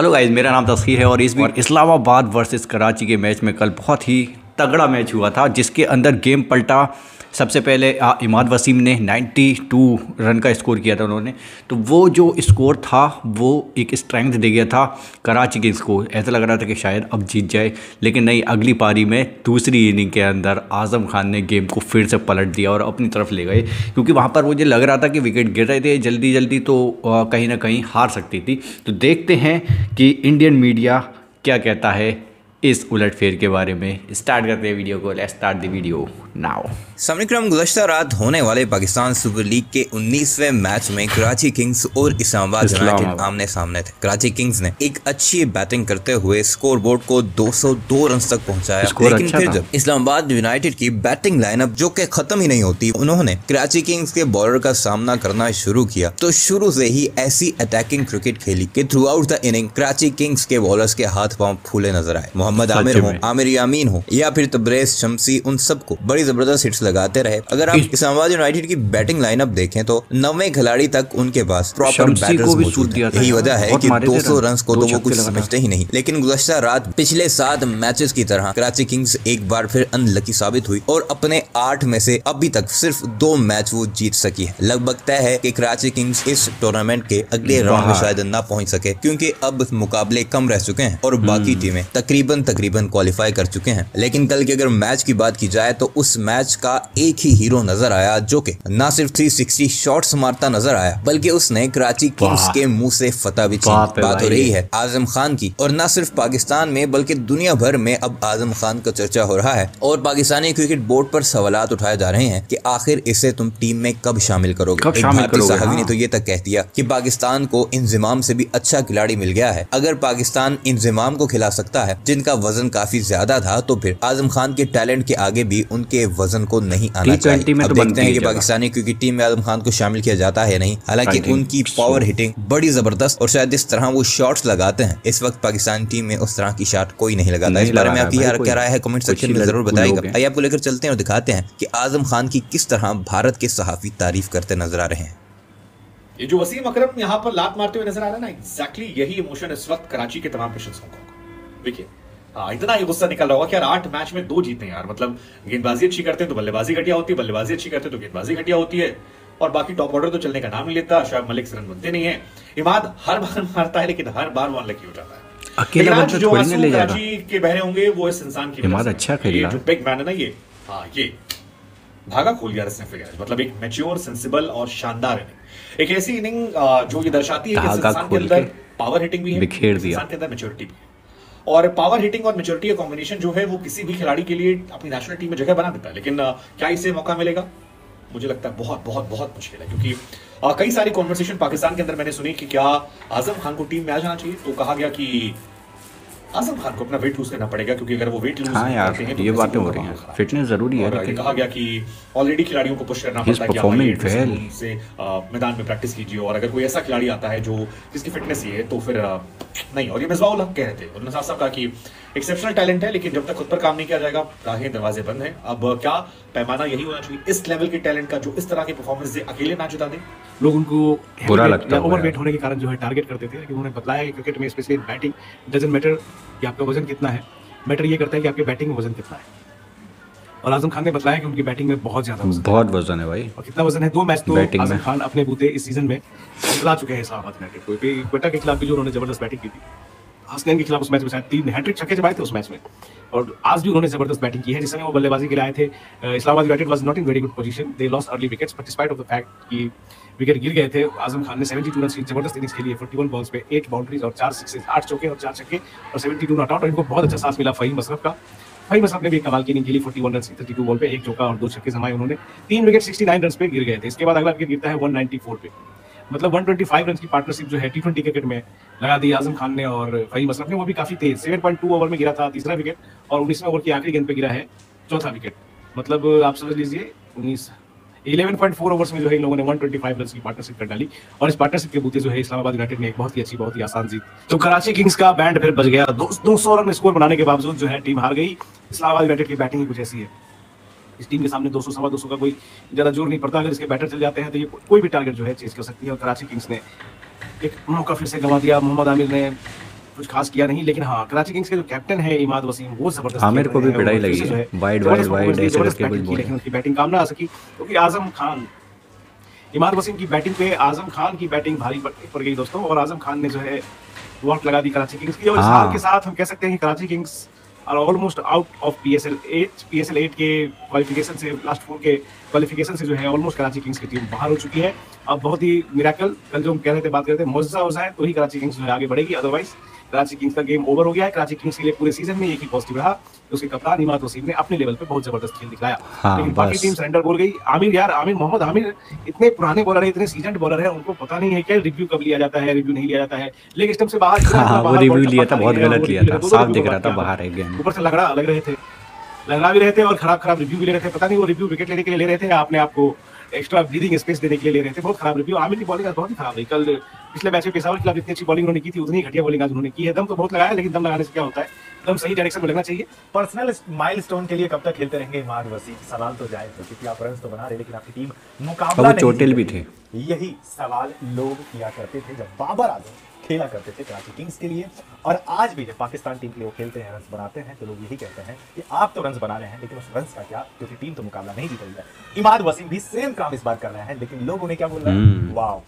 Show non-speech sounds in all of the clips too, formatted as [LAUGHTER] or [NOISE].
Hello guys मेरा नाम तस्खीर है और इस बार इस्लामाबाद वर्सेस कराची के मैच में कल बहुत ही तगड़ा मैच हुआ था, जिसके अंदर गेम पलटा सबसे पहले इमाद वसीम ने 92 रन का स्कोर किया था उन्होंने। तो वो जो स्कोर था, वो एक स्ट्रेंथ दे गया था कराची को ऐसा लग रहा था कि शायद अब जीत जाए। लेकिन नहीं, अगली पारी में दूसरी इनिंग के अंदर आज़म खान ने गेम को फिर से पलट दिया और अपनी तरफ़ ले गए। क्योंकि वहाँ पर मुझे लग रहा था कि विकेट गिर रहे थे जल्दी जल्दी तो कहीं ना कहीं हार सकती थी। तो देखते हैं कि इंडियन मीडिया क्या कहता है इस उलटफेर के बारे में। स्टार्ट करते हैं वीडियो को। Let's start the video. Now समीक्रम गुजशत रात होने वाले पाकिस्तान सुपर लीग के 19वें मैच में कराची किंग्स और इस्लामाबाद यूनाइटेड आमने सामने थे। कराची किंग्स ने एक अच्छी बैटिंग करते हुए स्कोर बोर्ड को 202 रन तक पहुँचाया। लेकिन अच्छा फिर जब इस्लामाबाद यूनाइटेड की बैटिंग लाइनअप जो कि खत्म ही नहीं होती उन्होंने कराची किंग्स के बॉलर का सामना करना शुरू किया तो शुरू से ही ऐसी अटैकिंग क्रिकेट खेली कि throughout the inning Karachi Kings के बॉलर्स के हाथ पाँव फूले नज़र आए। मोहम्मद आमिर हो आमिर यामीन हो या फिर तब्रेज शमसी उन सबको बड़ी ज़बरदस्त हिट्स लगाते रहे। अगर आप इस्लामाबाद यूनाइटेड की बैटिंग लाइनअप देखें तो नवे खिलाड़ी तक उनके पास प्रॉपर बैटर्स मौजूद है। यही वजह है कि 200 रन को तो वो कुछ समझते ही नहीं। लेकिन गुजशत रात पिछले सात मैचेस की तरह कराची किंग्स एक बार फिर अनलकी साबित हुई और अपने आठ में से अभी तक सिर्फ़ दो मैच वो जीत सकी है। लगभग तय है कि कराची किंग्स इस टूर्नामेंट के अगले राउंड में शायद न पहुँच सके क्योंकि अब मुकाबले कम रह चुके हैं और बाकी हम्म। टीमें तकरीबन तकरीबन क्वालिफाई कर चुके हैं। लेकिन कल की अगर मैच की बात की जाए तो उस मैच का एक ही हीरो नज़र आया जो कि न सिर्फ़ 360 शॉट्स मारता नज़र आया बल्कि उसने कराची किंग्स के मुँह से फतह भी छीन बात हो रही है आज़म खान की। और न सिर्फ़ पाकिस्तान में बल्कि दुनिया भर में अब आज़म खान का चर्चा हो रहा है। और पाकिस्तानी क्रिकेट बोर्ड पर सवाल उठाए जा रहे हैं कि आखिर इसे तुम टीम में कब शामिल करोगे? साहबी ने हाँ। तो ये तक कह दिया कि पाकिस्तान को इंजमाम से भी अच्छा खिलाड़ी मिल गया है। अगर पाकिस्तान इंजमाम को खिला सकता है जिनका वज़न काफ़ी ज़्यादा था तो फिर आज़म खान के टैलेंट के आगे भी उनके वज़न को नहीं आना चाहिए। में तो देखते हैं कि पाकिस्तानी क्रिकेट टीम में आज़म खान को शामिल किया जाता है नहीं। हालाँकि उनकी पावर हिटिंग बड़ी ज़बरदस्त और शायद इस तरह वो शॉट्स लगाते हैं। इस वक्त पाकिस्तान टीम में उस तरह की शॉट कोई नहीं लगाता। इस बारे में आपकी क्या राय है कमेंट सेक्शन में ज़रूर बताएगा आइए आपको लेकर चलते हैं और दिखाते हैं कि आज़म खान की किस तरह भारत के सहाफी तारीफ़ करते नज़र आ रहे हैं। ये जो वसीम अकरम यहाँ पर लात मारते हुए नज़र आ रहा है ना एग्जैक्टली यही इमोशन इस वक्त कराची के तमाम प्रशंसकों को। देखिए हाँ इतना ही गुस्सा निकल रहा होगा कि यार आठ मैच में दो जीते हैं यार। मतलब गेंदबाजी अच्छी करते हैं तो बल्लेबाजी घटिया होती है बल्लेबाजी अच्छी करते हैं तो गेंदबाजी घटिया होती है। और बाकी टॉप ऑर्डर तो चलने का नाम नहीं लेता शायद मलिक से रन बनते नहीं है। इमाद हर बार [LAUGHS] मारता है लेकिन हर बार वो अनलकी हो जाता है। अकेला जो कराची के बहरे होंगे वो इस इंसान की इमाद अच्छा खेल जो बिग मैन है ना ये हाँ ये धागा खोल गया इसने फिर मतलब एक मैच्योर सेंसिबल और शानदार इनिंग एक ऐसी इनिंग जो ये दर्शाती है कि इंसान के अंदर पावर हिटिंग भी है बिखेर दिया। इंसान के अंदर मैच्योरिटी भी है। और पावर हिटिंग और मेच्योरिटी का कॉम्बिनेशन जो है वो किसी भी खिलाड़ी के लिए अपनी नेशनल टीम में जगह बना देता है। लेकिन क्या इसे मौका मिलेगा? मुझे लगता है बहुत बहुत बहुत मुश्किल है, क्योंकि कई सारी कॉन्वर्सेशन पाकिस्तान के अंदर मैंने सुनी कि क्या आज़म खान को टीम में आ जाना चाहिए। तो कहा गया कि आज़म खान को अपना वेट लूज करना पड़ेगा क्योंकि अगर वो वेट लूज हाँ यार हैं तो ये बातें हो रही हैं। फिटनेस ज़रूरी है लेकिन कहा गया कि ऑलरेडी खिलाड़ियों को पुश करना पड़ता है कि से मैदान में प्रैक्टिस कीजिए। और अगर कोई ऐसा खिलाड़ी आता है जो जिसकी फिटनेस ये है तो फिर नहीं और ये मिसबाउल कह रहे थे। उन्होंने साफ़ साफ़ कहा कि एक्सेप्शनल टैलेंट है लेकिन जब तक खुद पर काम नहीं किया जाएगा राहें दरवाजे बंद हैं। अब क्या पैमाना यही होना चाहिए इस लेवल के टैलेंट का जो इस तरह की परफॉर्मेंस दे अकेले ना जुटा दे? लोग उनको बुरा लगता है ओवरवेट होने के कारण जो है टारगेट करते थे लेकिन उन्होंने बताया कि क्रिकेट में स्पेशली बैटिंग डजेंट मैटर कि आपका वज़न कितना है। मैटर ये करता है कि आपके बैटिंग में वज़न कितना है। और आज़म खान ने बताया कि उनकी बैटिंग में बहुत ज़्यादा बहुत वज़न है भाई। और कितना वज़न है? दो मैच तो आज़म खान अपने बूते इस सीज़न में खिला चुके हैं इस्लामाबाद यूनाइटेड को क्वेटा के खिलाफ भी जो उन्होंने ज़बरदस्त बैटिंग की थी। हसनैन के खिलाफ उस मैच में, शायद तीन हैट्रिक छक्के जमाए थे उस मैच में। और आज भी उन्होंने ज़बरदस्त बैटिंग की है, जिस समय वो बल्लेबाजी के लिए आए थे Islamabad United was not in very good position they lost early wickets but despite of the fact कि विकेट गिर गए थे, आज़म खान ने 72 रन की ज़बरदस्त इनिंग्स खेली है 41 बॉल्स पे एट बाउंड्रीज और 4 सिक्सेस 8 चौके और 4 छक्के, और 72 नॉट आउट और इनको बहुत अच्छा साथ मिला फहीम मसरफ का। फहीम मसरफ ने भी कमाल की इनिंग खेली 41 रन 32 बॉल पे, एक चौका और दो छक्के जमाए उन्होंने। तीन विकेट 69 रन पे गिर गए थे। इसके बाद अगला विकेट गिरता है 194 पे। मतलब 125 रन की पार्टनरशिप जो है टी ट्वेंटी क्रिकेट में, लगा दी आज़म खान ने और फहीम असलम ने, वो भी काफ़ी तेज 7.2 ओवर में गिरा था तीसरा विकेट और उन्नीसवें ओवर की आखिरी गेंद पे गिरा है चौथा विकेट मतलब आप समझ लीजिए, उन्नीस 11.4 ओवर्स में जो है इन लोगों ने 125 रन की पार्टनरशिप कर डाली और इस पार्टनरशिप के बूते जो है इस्लामाबाद यूनाइटेड ने एक बहुत ही अच्छी, बहुत ही आसान जीत। तो कराची किंग्स का बैंड फिर बच गया। दो सौ रन स्कोर बनाने के बावजूद जो है टीम हार गई। इस्लामाबाद यूनाइटेड की बैटिंग ही कुछ ऐसी है। इस टीम के सामने 200 सवा 200 का कोई ज़्यादा ज़ोर नहीं पड़ता। अगर इसके बैटर चल जाते हैं तो ये को, कोई भी टारगेट जो है चेज कर सकती है और कराची किंग्स ने एक मौका फिर से गंवा दिया। मोहम्मद आमिर ने कुछ खास किया नहीं लेकिन हाँ कराची किंग्स के जो कैप्टन है इमाद वसीम वो ज़बरदस्त आमिर को भी पिटाई लगी। है वाइड वाइड वाइड ऐसे करके कुछ लेकिन उनकी बैटिंग काम ना आ सकी। क्योंकि आज़म खान इमाद वसीम की बैटिंग पे आज़म खान की बैटिंग भारी पड़ गई दोस्तों और आज़म खान ने जो है वॉट लगा दी कराची किंग्स की। और इस हाँ। के साथ हम कह सकते हैं कि Karachi Kings are almost out of P S L eight P S L eight के क्वालिफिकेशन से लास्ट फोर के क्वालिफिकेशन से जो है ऑलमोस्ट कराची किंग्स की टीम बाहर हो चुकी है। अब बहुत ही मिराकल कल जो हम कह रहे थे, बात करते हैं मोजा हो है तो ही कराची किंग्स जो है आगे बढ़ेगी। अदरवाइज़ कराची किंग्स का गेम ओवर हो गया है। कराची किंग्स के लिए पूरे सीज़न में एक ही पॉजिटिव रहा उसके कप्तान इमाद वसीम ने अपने लेवल पे बहुत ज़बरदस्त खेल दिखाया। हाँ, लेकिन बाकी टीम सरेंडर बोल गई। आमिर यार आमिर मोहम्मद आमिर इतने पुराने बॉलर है इतने सीज़न बॉलर है उनको पता नहीं है क्या रिव्यू कब लिया जाता है रिव्यू नहीं लिया जाता है। लेकिन स्टम्प से बाहर हाँ, वो रिव्यू लिया था बहुत गलत लिया था। साफ़ दिख रहा था बाहर है गेम ऊपर से लगड़ा लग रहे थे। लगड़ा भी रहे थे और खराब खराब रिव्यू भी ले रहे थे पता नहीं वो रिव्यू विकेट लेने के लिए ले रहे थे अपने आप को एक्स्ट्रा ब्रीदिंग स्पेस देने के लिए ले रहे थे। बहुत खराब रिव्यू आमिर की बॉलिंग बहुत ही खराब रही। कल पिछले मैच में पेशावर के खिलाफ जितनी अच्छी बॉलिंग उन्होंने की थी उतनी घटिया बॉलिंग आज उन्होंने की है। दम तो बहुत लगाया लेकिन दम लगाने से क्या होता है? दम सही डायरेक्शन में लगना चाहिए। पर्सनल माइलस्टोन के लिए कब तक खेलते रहेंगे इमाद वसी सवाल तो जाए तो क्योंकि आप रन तो बना रहे लेकिन आपकी टीम मुकाबला चोटिल भी थे। यही सवाल लोग किया करते थे जब बाबर आज़म खेला करते थे कराची किंग्स के लिए। और आज भी जब पाकिस्तान टीम के लिए वो खेलते हैं रन बनाते हैं तो लोग यही कहते हैं कि आप तो रन बना रहे हैं लेकिन उस रन का क्या? क्योंकि टीम तो मुकाबला नहीं जीत रही है। इमाद वसीम भी सेम काम इस बार कर रहे हैं लेकिन लोग उन्हें क्या बोल? रहे हैं। वाह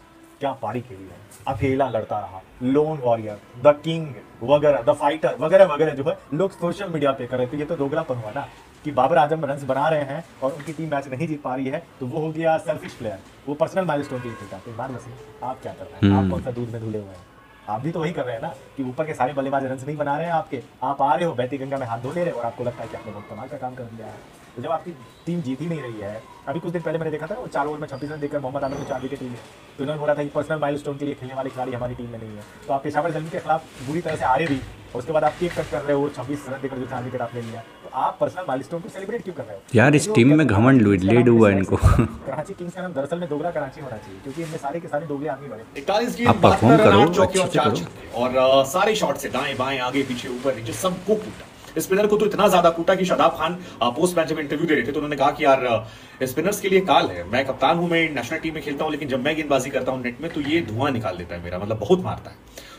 क्या पारी खेली है? अकेला लड़ता रहा। लोन वॉरियर द किंग वगैरह द फाइटर वगैरह वगैरह जो है लोग सोशल मीडिया पे कर रहे थे। ये तो दोगलापन हुआ ना कि बाबर आज़म रन बना रहे हैं और उनकी टीम मैच नहीं जीत पा रही है तो वो हो गया सेल्फिश प्लेयर वो पर्सनल के है। तो वसीम आप क्या कर रहे हैं? आप हम्म। कौन सा दूध में धुले हुए हैं? आप भी तो वही कर रहे हैं ना कि ऊपर के सारे बल्लेबाज रन नहीं बना रहे हैं आपके। आप आ रहे हो बैती गंगा में हाथ धो ले रहे हो और आपको लगता है कि आपने बहुत कमाल का काम कर दिया है। तो जब आपकी टीम जीत ही नहीं रही है अभी कुछ दिन पहले मैंने देखा था वो चार ओवर में छब्बीस रन देकर मोहम्मद आमिर को चार विकेट लिए तो उन्होंने बोला था कि पर्सनल माइलस्टोन के लिए खेलने वाले खिलाड़ी हमारी टीम में नहीं है। तो आप पेशावर जल्दी के खिलाफ बुरी तरह से आ रहे भी और उसके बाद आप केक कट कर रहे हो छब्बीस रन देकर जो चार विकेट आपने लिया तो आप पर्सनल माइलस्टोन को सेलिब्रेट क्यों कर रहे हो? यार इस टीम में घमंड लीड हुआ इनको। कराची किंग्स का नाम दरअसल में दोगला कराची होना चाहिए क्योंकि इनमें सारे के सारे दोगले आदमी बने। आप परफॉर्म करो करो और सारे शॉट से दाएँ बाएँ आगे पीछे ऊपर नीचे सबको कूटा। स्पिनर को तो इतना ज़्यादा कूटा कि शदाब खान पोस्ट मैच जब इंटरव्यू दे रहे थे तो उन्होंने कहा कि यार स्पिनर्स के लिए काल है। मैं कप्तान हूँ, मैं नेशनल टीम में खेलता हूँ, लेकिन जब मैं गेंदबाजी करता हूँ नेट में तो ये धुआँ निकाल देता है मेरा मतलब बहुत मारता है।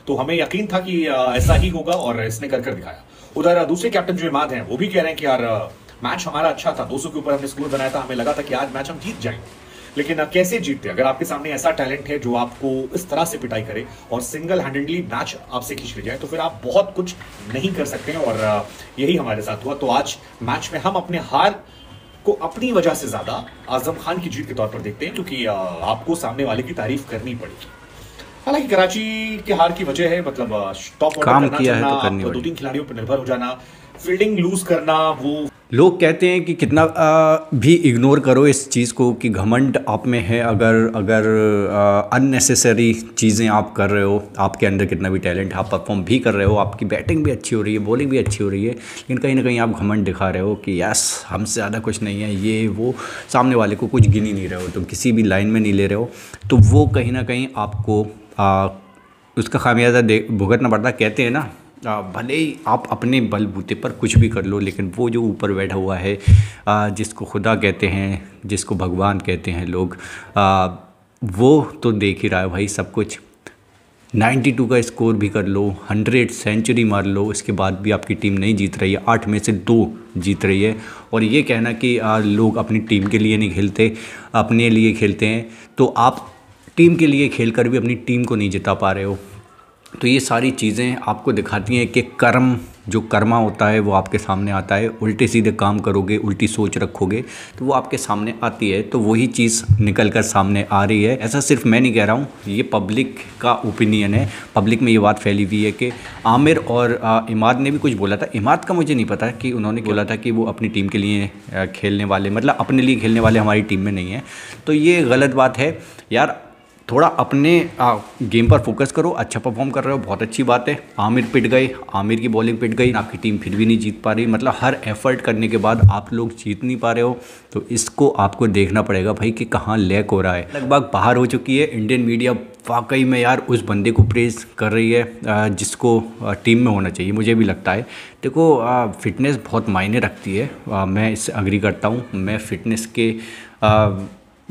तो हमें यकीन था कि ऐसा ही होगा और इसने कर कर दिखाया। उधर दूसरे कैप्टन जो इमाद हैं, वो भी कह रहे हैं कि यार मैच हमारा अच्छा था 200 के ऊपर हमने स्कोर बनाया था, हमें लगा था कि आज मैच हम जीत जाएँगे। लेकिन कैसे जीतते अगर आपके सामने ऐसा टैलेंट है जो आपको इस तरह से पिटाई करे और सिंगल हैंडेडली मैच आपसे खींच ले जाए तो फिर आप बहुत कुछ नहीं कर सकते और यही हमारे साथ हुआ। तो आज मैच में हम अपने हार को अपनी वजह से ज़्यादा आज़म खान की जीत के तौर पर देखते हैं क्योंकि आपको सामने वाले की तारीफ़ करनी पड़ेगी हालाँकि कराची के हार की वजह है मतलब टॉप काम किया है तो करनी दो तीन खिलाड़ियों पर निर्भर हो जाना फील्डिंग लूज करना वो लोग कहते हैं कि कितना आ, भी इग्नोर करो इस चीज़ को कि घमंड आप में है अगर अगर अननेसेसरी चीज़ें आप कर रहे हो आपके अंदर कितना भी टैलेंट आप परफॉर्म भी कर रहे हो आपकी बैटिंग भी अच्छी हो रही है बॉलिंग भी अच्छी हो रही है लेकिन कहीं ना कहीं आप घमंड दिखा रहे हो कि यस हमसे ज़्यादा कुछ नहीं है ये वो सामने वाले को कुछ गिन नहीं रहे हो तुम किसी भी लाइन में नहीं ले रहे हो तो वो कहीं ना कहीं आपको आ, उसका खामियाजा दे भुगतना पड़ता कहते हैं ना भले ही आप अपने बलबूते पर कुछ भी कर लो, लेकिन वो जो ऊपर बैठा हुआ है जिसको खुदा कहते हैं, जिसको भगवान कहते हैं लोग वो तो देख ही रहा है भाई सब कुछ। 92 का स्कोर भी कर लो 100 सेंचुरी मार लो इसके बाद भी आपकी टीम नहीं जीत रही है, आठ में से दो जीत रही है। और ये कहना कि लोग अपनी टीम के लिए नहीं खेलते, अपने लिए खेलते हैं तो आप टीम के लिए खेल कर भी अपनी टीम को नहीं जिता पा रहे हो। तो ये सारी चीज़ें आपको दिखाती हैं कि कर्म, जो कर्मा होता है, वो आपके सामने आता है। उल्टे सीधे काम करोगे, उल्टी सोच रखोगे तो वो आपके सामने आती है। तो वही चीज़ निकल कर सामने आ रही है। ऐसा सिर्फ़ मैं नहीं कह रहा हूँ, ये पब्लिक का ओपिनियन है। पब्लिक में ये बात फैली हुई है कि आमिर और इमाद ने भी कुछ बोला था। इमाद का मुझे नहीं पता कि उन्होंने बोला था कि वो अपनी टीम के लिए खेलने वाले मतलब अपने लिए खेलने वाले हमारी टीम में नहीं है। तो ये गलत बात है। यार थोड़ा अपने आ, गेम पर फोकस करो अच्छा परफॉर्म कर रहे हो बहुत अच्छी बात है। आमिर पिट गए आमिर की बॉलिंग पिट गई आपकी टीम फिर भी नहीं जीत पा रही। मतलब हर एफर्ट करने के बाद आप लोग जीत नहीं पा रहे हो तो इसको आपको देखना पड़ेगा भाई कि कहाँ लैक हो रहा है। लगभग बाहर हो चुकी है इंडियन मीडिया वाकई में यार उस बंदे को प्रेज कर रही है जिसको टीम में होना चाहिए मुझे भी लगता है। देखो फिटनेस बहुत मायने रखती है मैं इससे अग्री करता हूँ मैं फ़िटनेस के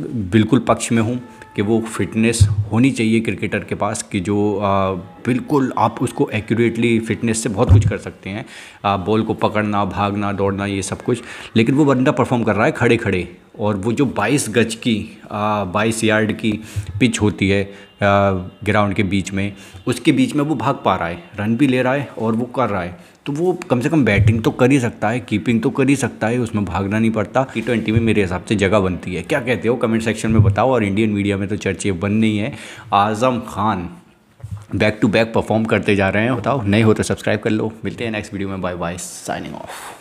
बिल्कुल पक्ष में हूँ कि वो फिटनेस होनी चाहिए क्रिकेटर के पास कि जो आ, बिल्कुल आप उसको एक्यूरेटली फिटनेस से बहुत कुछ कर सकते हैं। आ, बॉल को पकड़ना भागना दौड़ना ये सब कुछ। लेकिन वो बंदा परफॉर्म कर रहा है खड़े खड़े और वो जो 22 गज की बाईस यार्ड की पिच होती है ग्राउंड के बीच में, उसके बीच में वो भाग पा रहा है, रन भी ले रहा है और वो कर रहा है। तो वो कम से कम बैटिंग तो कर ही सकता है, कीपिंग तो कर ही सकता है, उसमें भागना नहीं पड़ता। टी ट्वेंटी में मेरे हिसाब से जगह बनती है। क्या कहते हो? कमेंट सेक्शन में बताओ। और इंडियन मीडिया में तो चर्चे बन नहीं है। Azam Khan back to back perform करते जा रहे हैं। बताओ नहीं हो तो सब्सक्राइब कर लो। मिलते हैं नेक्स्ट वीडियो में। Bye bye signing off